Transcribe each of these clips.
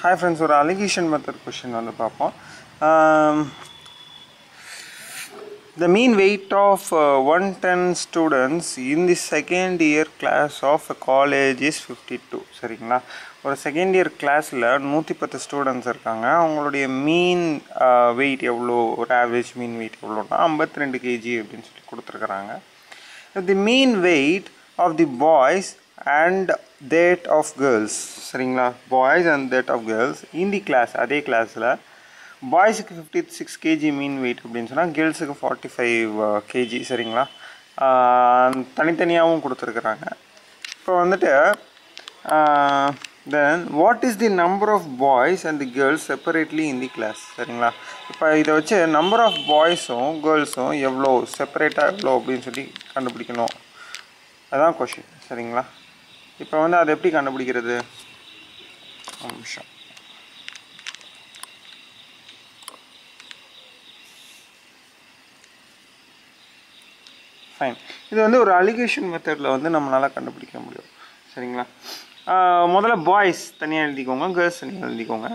Hi friends ஒரு alligation method question வந்து பார்ப்போம். The mean weight of one ten students in the second year class of college is fifty two சரிங்களா? ஒரு second year கிளாஸில் நூற்றி பத்து ஸ்டூடெண்ட்ஸ் இருக்காங்க. அவங்களுடைய மீன் வெயிட் uh, எவ்வளோ? ஒரு ஆவரேஜ் மீன் வெயிட் எவ்வளோனா ஐம்பத்தி ரெண்டு கேஜி அப்படின்னு சொல்லி கொடுத்துருக்குறாங்க. The mean weight of the boys and that of girls சரிங்களா? Boys and that of girls in the class அதே கிளாஸில் பாய்ஸுக்கு fifty six KG mean weight அப்படின்னு சொன்னால் கேர்ள்ஸுக்கு ஃபார்ட்டி ஃபைவ் கேஜி சரிங்களா? தனித்தனியாகவும் கொடுத்துருக்குறாங்க. இப்போ வந்துட்டு then what is the number of boys and the girls separately in the class சரிங்களா? இப்போ இதை வச்சு நம்பர் ஆஃப் பாய்ஸும் கேர்ள்ஸும் எவ்வளோ செப்பரேட்டாக எவ்வளோ அப்படின்னு சொல்லி கண்டுபிடிக்கணும். அதான் கொஷின் சரிங்களா? இப்போ வந்து அதை எப்படி கண்டுபிடிக்கிறது? நிமிஷம். ஃபைன் இது வந்து ஒரு அலிகேஷன் மெத்தடில் வந்து நம்மளால் கண்டுபிடிக்க முடியும். சரிங்களா? முதல்ல பாய்ஸ் தனியாக எழுதிக்கோங்க கேர்ள்ஸ் தனியாக எழுதிக்கோங்க.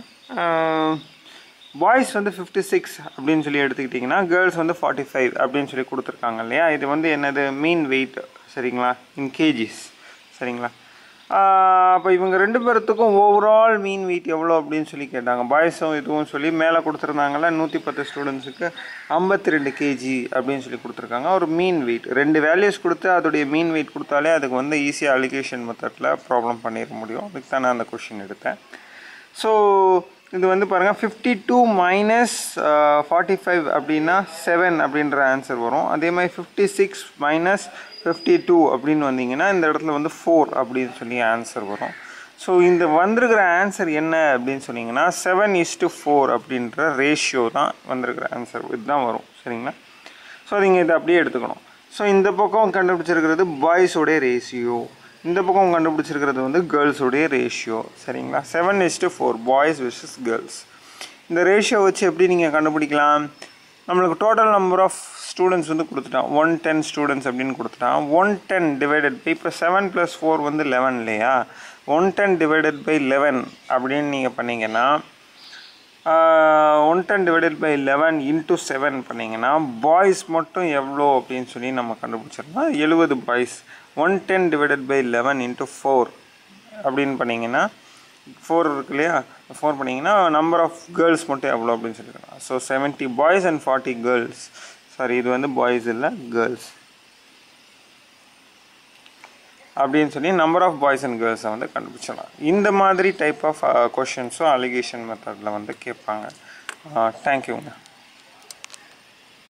பாய்ஸ் வந்து ஃபிஃப்டி சிக்ஸ் அப்படின்னு சொல்லி எடுத்துக்கிட்டிங்கன்னா கேர்ள்ஸ் வந்து ஃபார்ட்டி ஃபைவ் அப்படின்னு சொல்லி கொடுத்துருக்காங்க இல்லையா? இது வந்து என்னது? மீன் வெயிட் சரிங்களா? இன் கேஜிஸ் சரிங்களா? அப்போ இவங்க ரெண்டு பேர்த்துக்கும் ஓவரால் மீன் வெயிட் எவ்வளோ அப்படின்னு சொல்லி கேட்டாங்க. பாய்ஸும் இதுவும் சொல்லி மேலே கொடுத்துருந்தாங்கல்ல நூற்றி பத்து ஸ்டூடெண்ட்ஸுக்கு ஐம்பத்தி ரெண்டு கேஜி அப்படின்னு சொல்லி கொடுத்துருக்காங்க. ஒரு மீன் வெயிட் ரெண்டு வேல்யூஸ் கொடுத்து அதோடைய மீன் வெயிட் கொடுத்தாலே அதுக்கு வந்து ஈஸியாக அலிகேஷன் மெத்தடில் ப்ராப்ளம் பண்ணிட முடியும். அதுக்கு தான் நான் அந்த கொஷின் எடுத்தேன். ஸோ இது வந்து பாருங்கள் fifty two minus forty five அப்படின்னா செவன் அப்படின்ற ஆன்சர் வரும். அதே மாதிரி fifty six minus fifty two அப்படின்னு வந்தீங்கன்னா இந்த இடத்துல வந்து ஃபோர் அப்படின்னு சொல்லி ஆன்சர் வரும். ஸோ இந்த வந்திருக்கிற ஆன்சர் என்ன அப்படின்னு சொன்னீங்கன்னா செவன் இஸ்டு ஃபோர் அப்படின்ற ரேஷியோ தான் வந்திருக்கிற ஆன்சர் இதுதான் வரும். சரிங்களா? ஸோ நீங்கள் இதை அப்படியே எடுத்துக்கணும். ஸோ இந்த பக்கம் கண்டுபிடிச்சிருக்கிறது பாய்ஸோடைய ரேஷியோ இந்த பக்கம் கண்டுபிடிச்சிருக்கிறது வந்து கேர்ள்ஸோடைய ரேஷியோ சரிங்களா? Seven is to four boys versus girls இந்த ரேஷியோ வச்சு எப்படி நீங்கள் கண்டுபிடிக்கலாம்? நம்மளுக்கு டோட்டல் நம்பர் ஆஃப் ஸ்டூடெண்ட்ஸ் வந்து கொடுத்துட்டான். ஒன் டென் ஸ்டூடெண்ட்ஸ் அப்படின்னு கொடுத்துட்டான். ஒன் டென் டிவைடட் பை இப்போ செவன் ப்ளஸ் ஃபோர் வந்து லெவன் இல்லையா? One ten divided by eleven அப்படின்னு நீங்கள் பண்ணிங்கன்னா one ten divided by eleven into seven பண்ணிங்கன்னா பாய்ஸ் மட்டும் எவ்வளோ அப்படின்னு சொல்லி நம்ம கண்டுபிடிச்சிருந்தோம் எழுபது boys one ten divided by eleven into four அப்படின்னு பண்ணிங்கன்னா ஃபோர் இருக்கு இல்லையா? ஃபோர் பண்ணிங்கன்னா நம்பர் ஆஃப் கேர்ள்ஸ் மட்டும் எவ்வளோ அப்படின்னு சொல்லியிருக்கலாம் so seventy boys and forty girls sorry இது வந்து பாய்ஸ் இல்லை கேர்ள்ஸ் அப்படின்னு சொல்லி நம்பர் ஆஃப் பாய்ஸ் அண்ட் கேர்ள்ஸை வந்து கண்டுபிடிச்சிடலாம். இந்த மாதிரி டைப் ஆஃப் கொஷின்ஸும் அலிகேஷன் மெத்தடில் வந்து கேட்பாங்க. Uh, தேங்க்யூங்க